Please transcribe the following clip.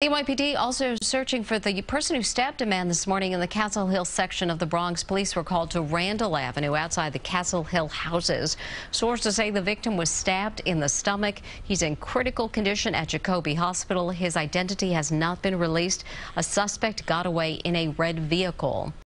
The NYPD also searching for the person who stabbed a man this morning in the Castle Hill section of the Bronx. Police were called to Randall Avenue outside the Castle Hill houses. Sources say the victim was stabbed in the stomach. He's in critical condition at Jacobi Hospital. His identity has not been released. A suspect got away in a red vehicle.